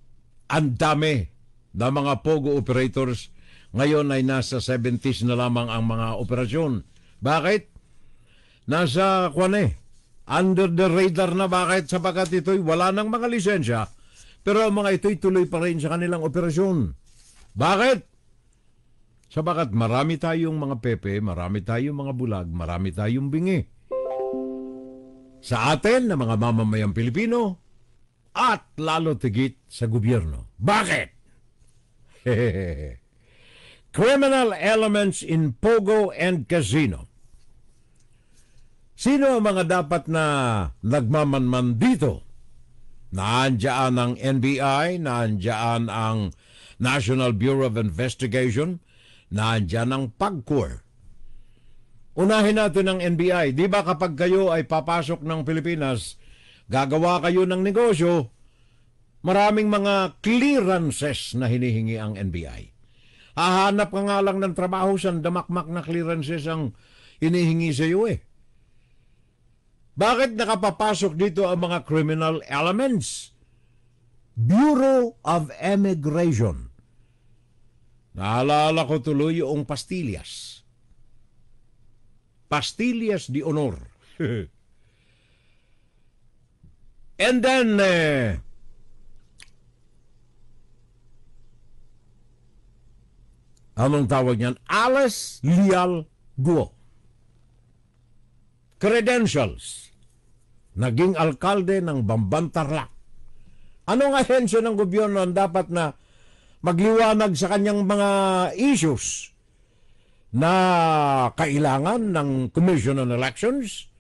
ang dami na mga Pogo operators ngayon ay nasa 70s na lamang ang mga operasyon. Bakit? Nasa kwan eh, under the radar na bakit sapagat ito'y wala ng mga lisensya pero ang mga ito'y tuloy pa rin sa kanilang operasyon. Bakit? Sapagat marami tayong mga pepe, marami tayong mga bulag, marami tayong bingi. Sa atin na mga mamamayang Pilipino at lalo tigit sa gobyerno. Bakit? Criminal elements in Pogo and Casino. Sino ang mga dapat na nagmamanman dito? Naandyan ang NBI, naandyan ang National Bureau of Investigation, naandyan ang PAGCOR. Unahin natin ang NBI. Di ba kapag kayo ay papasok ng Pilipinas, gagawa kayo ng negosyo, maraming mga clearances na hinihingi ang NBI. Hahanap ka nga lang ng trabaho sa damakmak na clearances ang hinihingi sa iyo eh. Bakit nakapapasok dito ang mga criminal elements? Bureau of Immigration. Naalala ko tuloy yung pastillas. Pastillas di honor. And then, eh, anong tawag niyan? Alice Lial Guo. Credentials. Naging alkalde ng Bamban Tarlac. Anong ahensya ng gobyerno ang dapat na magliwanag sa kanyang mga issues na kailangan ng Commission on Elections.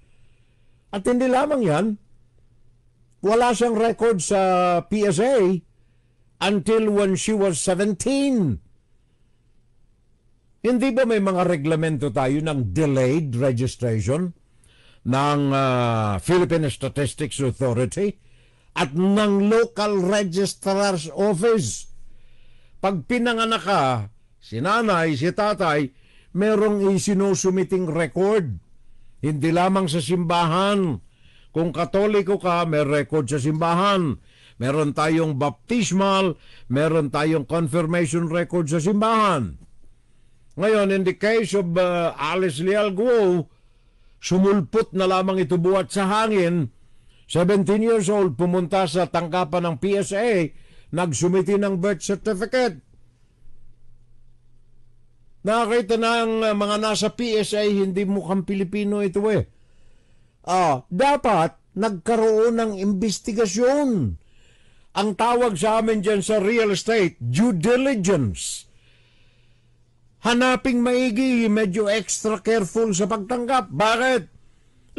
At hindi lamang yan, wala siyang record sa PSA until when she was 17. Hindi ba may mga reglamento tayo ng delayed registration ng ah, Philippine Statistics Authority at ng Local Registrar's Office? Pag pinanganak ka, si nanay, si tatay, merong isinusumiting record. Hindi lamang sa simbahan. Kung katoliko ka, may record sa simbahan. Meron tayong baptismal, meron tayong confirmation record sa simbahan. Ngayon, in the case of uh, Alice Leal Guo, sumulpot na lamang ito buhat sa hangin. 17 years old, pumunta sa tangkapan ng PSA, nagsumiti ng birth certificate. Nakakita na ang uh, mga nasa PSA, hindi mukhang Pilipino ito eh. Ah, dapat nagkaroon ng investigasyon. Ang tawag sa amin dyan sa real estate, due diligence hanaping maigi, medyo extra careful sa pagtanggap. Bakit?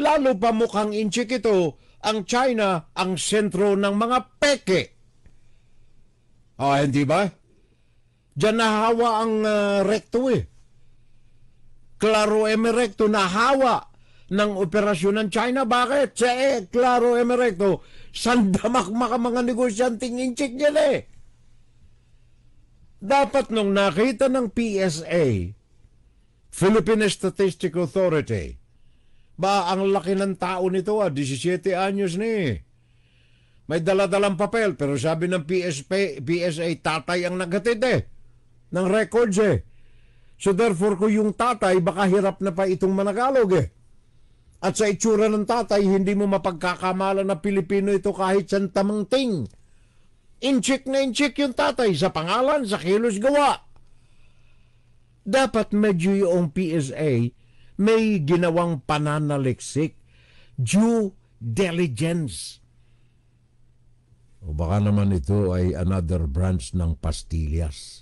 Lalo pa mukhang inchik ito, ang China ang sentro ng mga peke. O, hindi ba? Diyan nahawa ang uh, recto eh. Claro Emerecto nahawa ng operasyon ng China. Bakit? Sa eh, Claro Emerecto, sandamak maka mga negosyanteng inchik niyan eh. Dapat nung nakita ng PSA, Philippine Statistical Authority, ba ang laki ng tao nito ah, 17 anyos ni. May daladalang papel pero sabi ng PSP, PSA tatay ang naghatid eh ng records eh. So therefore kung yung tatay baka hirap na pa itong managalog eh. At sa itsura ng tatay hindi mo mapagkakamala na Pilipino ito kahit santamang ting. Inchik na inchik yung tatay sa pangalan, sa kilos gawa. Dapat medyo yung PSA may ginawang pananaliksik, due diligence. O baka naman ito ay another branch ng pastillas.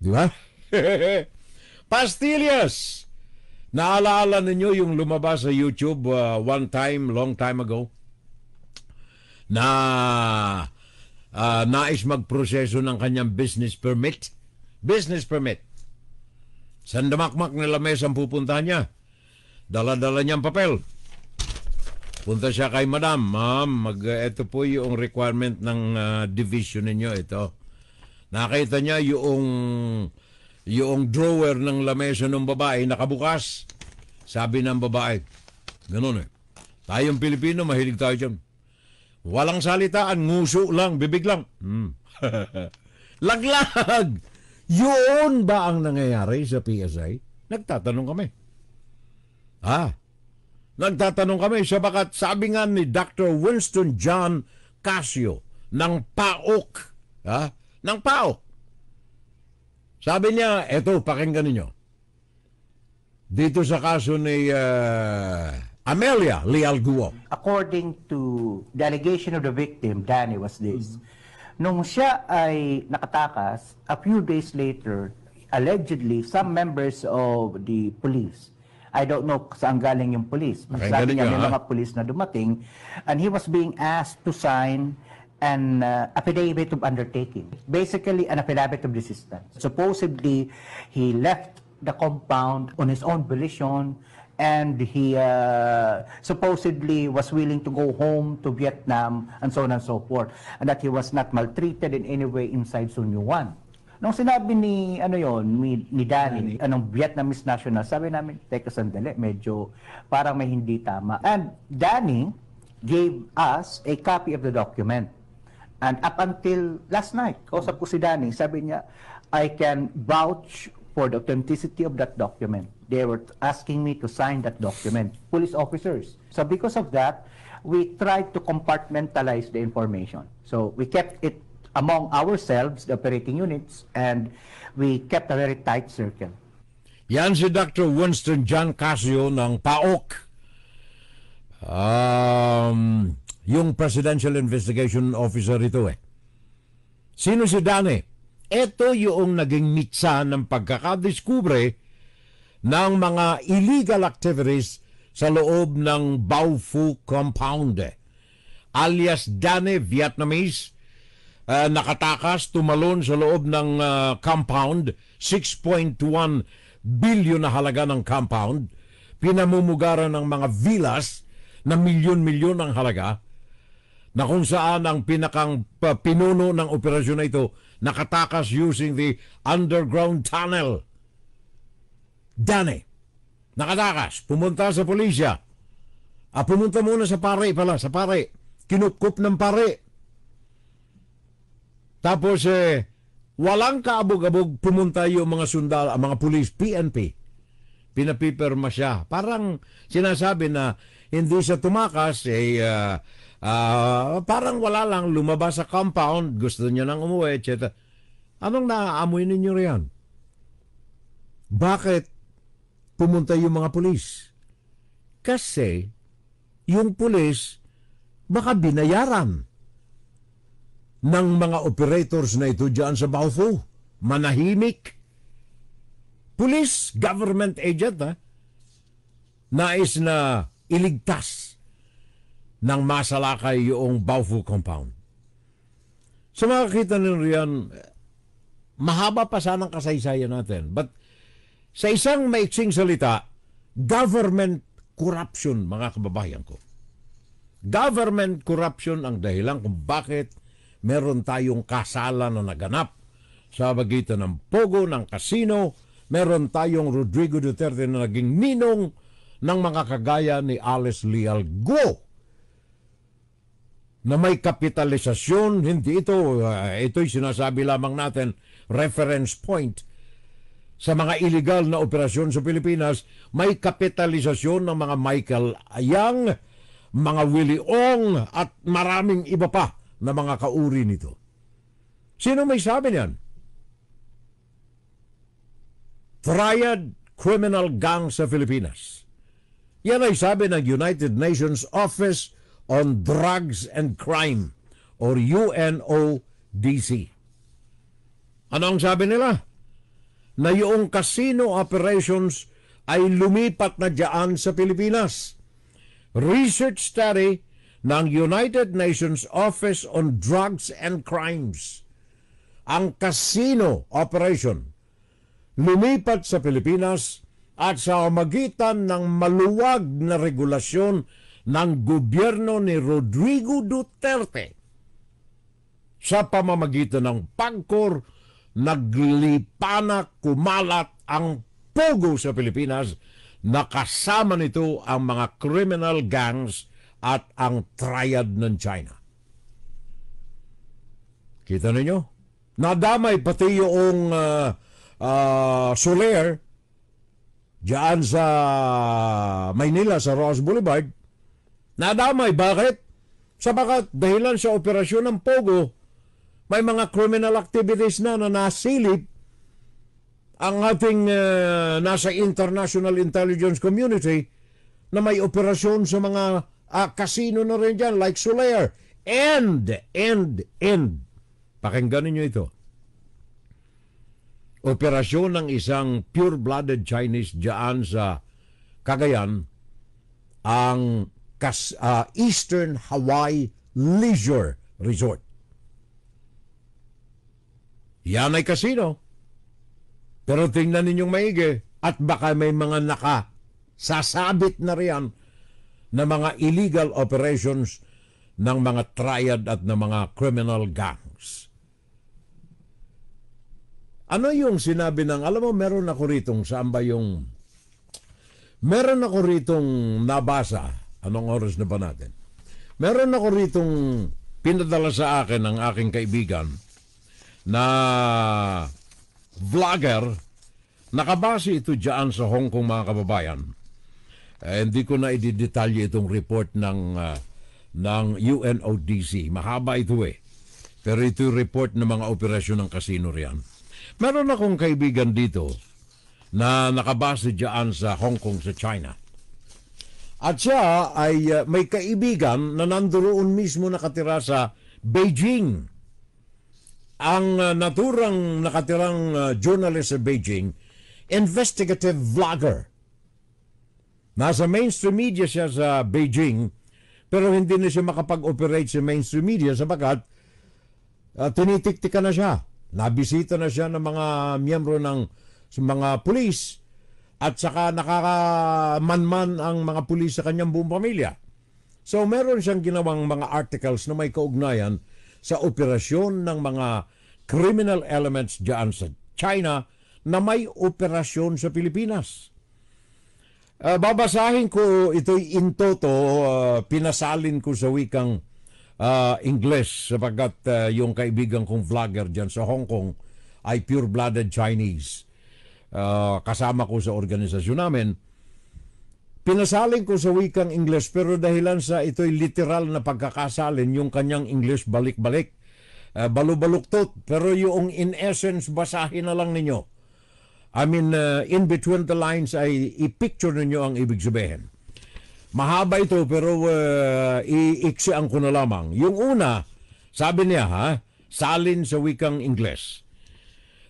Di ba? pastillas! Naalala ninyo yung lumabas sa YouTube uh, one time, long time ago? Na uh, nais magproseso ng kanyang business permit. Business permit. Sandamakmak na lames ang pupunta niya. Dala-dala niyang papel. Punta siya kay madam, ma'am, mag, ito po yung requirement ng uh, division ninyo, ito. Nakita niya yung, yung drawer ng lamesa ng babae nakabukas. Sabi ng babae, ganun eh. Tayong Pilipino, mahilig tayo dyan. Walang salitaan, nguso lang, bibig lang. Hmm. Laglag! Yun ba ang nangyayari sa PSA? Nagtatanong kami. Ah, nagtatanong kami sabakat sabi nga ni Dr. Winston John Casio ng PAOK. Ha? Ng PAOK. Sabi niya, eto, pakinggan ninyo. Dito sa kaso ni uh, Amelia Leal Guo. according to the allegation of the victim, Danny, was this. Nung siya ay nakatakas, a few days later, allegedly, some members of the police, I don't know saan galing yung police. Sabi niya may mga police na dumating, and he was being asked to sign an uh, affidavit of undertaking. Basically, an affidavit of resistance. Supposedly, he left the compound on his own volition and he uh, supposedly was willing to go home to Vietnam and so on and so forth and that he was not maltreated in any way inside Sunyuan. Nung sinabi ni ano yon ni, ni Danny, anong Vietnamese national, sabi namin, teka sandali, medyo parang may hindi tama. And Danny gave us a copy of the document. And up until last night, kausap ko si Danny, sabi niya, I can vouch for the authenticity of that document. They were asking me to sign that document, police officers. So because of that, we tried to compartmentalize the information. So we kept it among ourselves, the operating units, and we kept a very tight circle. Yan si Dr. Winston John Casio ng PAOK. Um, yung Presidential Investigation Officer ito eh. Sino si Dani? ito yung naging mitsa ng pagkakadiskubre ng mga illegal activities sa loob ng Baofu Compound alias Dane Vietnamese uh, nakatakas tumalon sa loob ng uh, compound 6.1 billion na halaga ng compound pinamumugaran ng mga villas na milyon-milyon ang halaga na kung saan ang pinakang pinuno ng operasyon na ito nakatakas using the underground tunnel. Dane, nakatakas, pumunta sa pulisya. Ah, pumunta muna sa pare pala, sa pare. Kinupkup ng pare. Tapos eh, walang kaabog-abog pumunta yung mga sundal, ang mga pulis, PNP. Pinapipirma siya. Parang sinasabi na hindi siya tumakas, eh, ah, ah, parang wala lang lumabas sa compound, gusto niya nang umuwi, etc. Anong naaamoy ninyo riyan? Bakit pumunta yung mga pulis? Kasi yung pulis baka binayaran ng mga operators na ito dyan sa Baofu. Manahimik. Police, government agent, ha? Nais na iligtas ng masalakay yung Baofu compound. Sa makakita nyo riyan, mahaba pa sanang kasaysayan natin. But sa isang maiksing salita, government corruption, mga kababayan ko. Government corruption ang dahilan kung bakit meron tayong kasalan na naganap sa bagitan ng Pogo, ng Casino, meron tayong Rodrigo Duterte na naging ninong ng mga kagaya ni Alice Leal Go na may kapitalisasyon, hindi ito, uh, ito'y sinasabi lamang natin, reference point sa mga illegal na operasyon sa Pilipinas, may kapitalisasyon ng mga Michael Yang, mga Willie Ong, at maraming iba pa na mga kauri nito. Sino may sabi niyan? Triad Criminal Gang sa Pilipinas. Yan ay sabi ng United Nations Office on Drugs and Crime or UNODC. Ano ang sabi nila? Na yung casino operations ay lumipat na dyan sa Pilipinas. Research study ng United Nations Office on Drugs and Crimes. Ang casino operation lumipat sa Pilipinas at sa magitan ng maluwag na regulasyon ng gobyerno ni Rodrigo Duterte sa pamamagitan ng pagkor naglipana kumalat ang pogo sa Pilipinas na kasama nito ang mga criminal gangs at ang triad ng China. Kita ninyo? Nadamay pati yung uh, uh, Soler diyan sa Maynila sa Ross Boulevard. Nadamay. Bakit? Sabagat dahilan sa operasyon ng Pogo, may mga criminal activities na na nasilip ang ating uh, nasa international intelligence community na may operasyon sa mga uh, casino na rin dyan like Soler. And, and, and. Pakinggan ninyo ito. Operasyon ng isang pure-blooded Chinese dyan sa Cagayan ang kas, uh, Eastern Hawaii Leisure Resort. Yan ay casino. Pero tingnan ninyong maigi at baka may mga naka sasabit na riyan na mga illegal operations ng mga triad at ng mga criminal gangs. Ano yung sinabi ng, alam mo, meron ako ritong, saan ba yung, meron ako ritong nabasa, anong oras na ba natin? Meron ako ritong pinadala sa akin ng aking kaibigan na vlogger, nakabase ito dyan sa Hong Kong mga kababayan. Eh, hindi ko na ididetalye itong report ng, uh, ng UNODC. Mahaba ito eh. Pero ito report ng mga operasyon ng kasino riyan. Meron akong kaibigan dito na nakabase dyan sa Hong Kong sa China. At siya ay uh, may kaibigan na nandoon mismo nakatira sa Beijing. ang uh, naturang nakatirang uh, journalist sa Beijing, investigative vlogger. Nasa mainstream media siya sa Beijing, pero hindi na siya makapag-operate sa mainstream media sapagat uh, tinitiktika na siya. Nabisita na siya ng mga miyembro ng mga pulis at saka nakakamanman ang mga pulis sa kanyang buong pamilya. So meron siyang ginawang mga articles na may kaugnayan sa operasyon ng mga criminal elements diyan sa China na may operasyon sa Pilipinas. Uh, babasahin ko ito'y in toto, uh, pinasalin ko sa wikang uh, English sapagkat uh, yung kaibigan kong vlogger dyan sa Hong Kong ay pure-blooded Chinese. Uh, kasama ko sa organisasyon namin. Pinasalin ko sa wikang English pero dahilan sa ito'y literal na pagkakasalin yung kanyang English balik-balik. Uh, balubaluktot pero yung in essence basahin na lang ninyo I mean, uh, in between the lines ay i-picture ninyo ang ibig sabihin. Mahaba ito pero uh, iiksian ko na lamang. Yung una, sabi niya ha, salin sa wikang Ingles.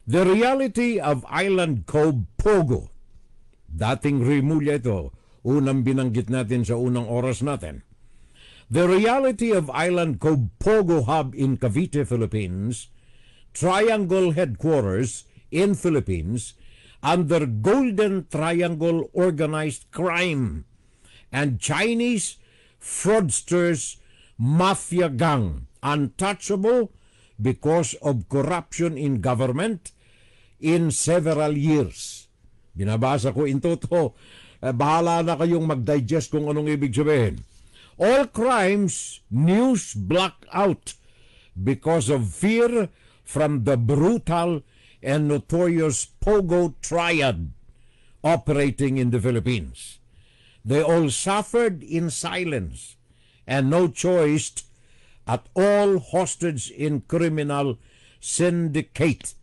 The reality of Island Cove Pogo. Dating Rimulya ito, unang binanggit natin sa unang oras natin. The reality of Island Cove Pogo Hub in Cavite, Philippines, Triangle Headquarters in Philippines, under Golden Triangle Organized Crime and Chinese fraudsters mafia gang untouchable because of corruption in government in several years. Binabasa ko in toto. Eh, bahala na kayong mag-digest kung anong ibig sabihin. All crimes news block out because of fear from the brutal and notorious Pogo Triad operating in the Philippines. They all suffered in silence and no choice at all hostage in criminal syndicate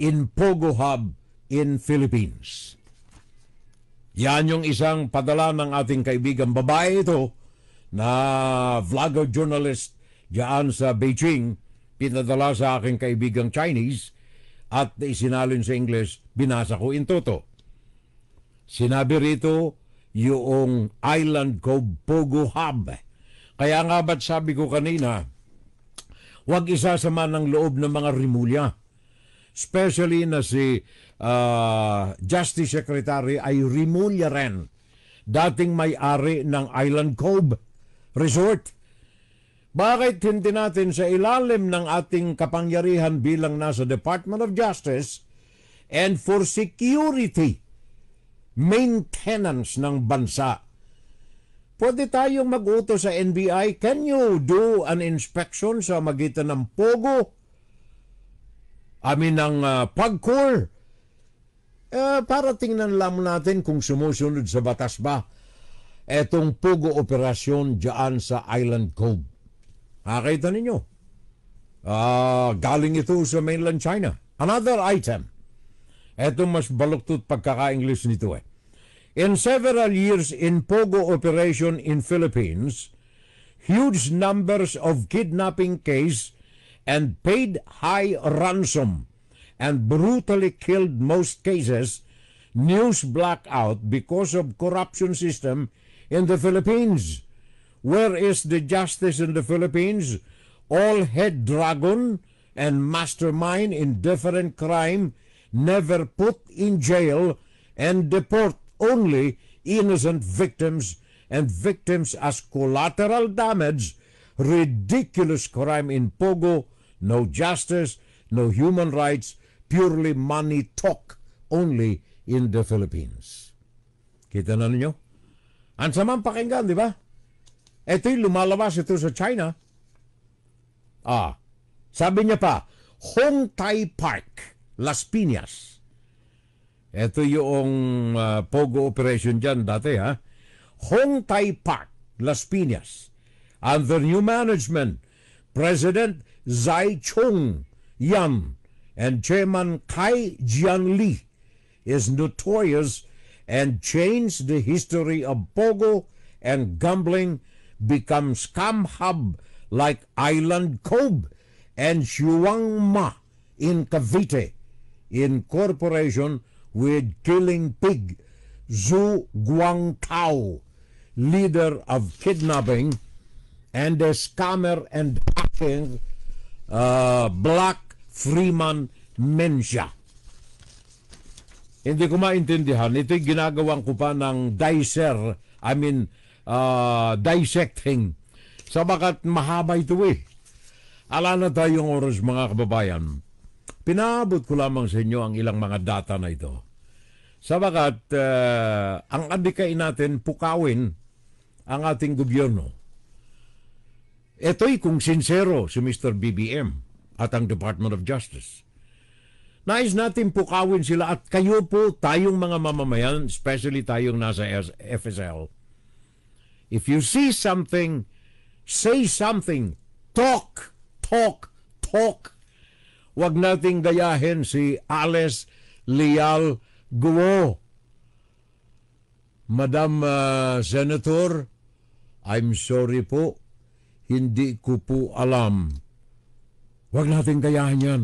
in Pogo Hub in Philippines. Yan yung isang padala ng ating kaibigan babae ito na vlogger journalist diyan sa Beijing pinadala sa aking kaibigang Chinese at isinalin sa English, binasa ko in toto. Sinabi rito yung Island Cove Pogo Hub. Kaya nga ba't sabi ko kanina, huwag isasama ng loob ng mga rimulya. Especially na si uh, Justice Secretary rimulya rin. Dating may-ari ng Island Cove Resort. Bakit hindi natin sa ilalim ng ating kapangyarihan bilang nasa Department of Justice and for security, maintenance ng bansa, pwede tayong mag-utos sa NBI, can you do an inspection sa magitan ng POGO? Mean, ng uh, PAGCOR? Eh, para tingnan lang natin kung sumusunod sa batas ba etong POGO operasyon dyan sa Island Cove. Nakakita ninyo. Ah, galing ito sa mainland China. Another item. Ito mas baluktot pagkaka-English nito eh. In several years in Pogo operation in Philippines, huge numbers of kidnapping case and paid high ransom and brutally killed most cases news blackout because of corruption system in the Philippines. Where is the justice in the Philippines? All head dragon and mastermind in different crime never put in jail and deport only innocent victims and victims as collateral damage, ridiculous crime in Pogo, no justice, no human rights, purely money talk only in the Philippines. Kita na ninyo? Ang samang pakinggan, di ba? Ito'y lumalabas ito sa China. Ah, sabi niya pa, Hong Tai Park, Las Piñas. Ito yung uh, Pogo operation dyan dati ha. Hong Tai Park, Las Piñas. Under new management, President Zai Chung Yan and Chairman Kai Jianli is notorious and changed the history of Pogo and gambling become scam hub like Island Cove and Shuangma in Cavite in corporation with Killing Pig Zhu Guangtao, leader of kidnapping and a scammer and hacking uh, Black Freeman Mensah. Hindi ko maintindihan. Ito'y ginagawang ko pa ng dicer, I mean, uh, dissecting. Sabagat mahaba ito eh. Ala na tayong oras mga kababayan. Pinabot ko lamang sa inyo ang ilang mga data na ito. Sabagat uh, ang adikay natin pukawin ang ating gobyerno. Ito'y kung sincero si Mr. BBM at ang Department of Justice. Nais natin pukawin sila at kayo po, tayong mga mamamayan, especially tayong nasa FSL, if you see something, say something, talk, talk, talk. Huwag nating gayahin si Alice Leal Guo. Madam uh, Senator, I'm sorry po, hindi ko po alam. Huwag nating gayahin yan.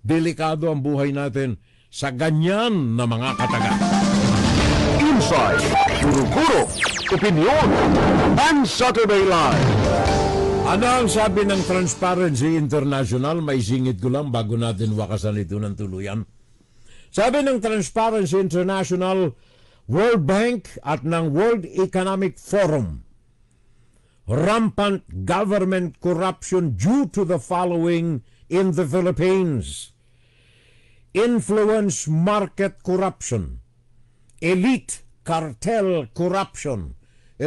Delikado ang buhay natin sa ganyan na mga kataga. Inside, Guro-Guro, Opinion, and Saturday Live. Ano ang sabi ng Transparency International? May singit ko lang bago natin wakasan ito ng tuluyan. Sabi ng Transparency International, World Bank at ng World Economic Forum, rampant government corruption due to the following in the Philippines. Influence market corruption, elite cartel corruption,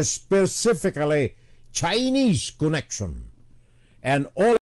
specifically Chinese connection, and all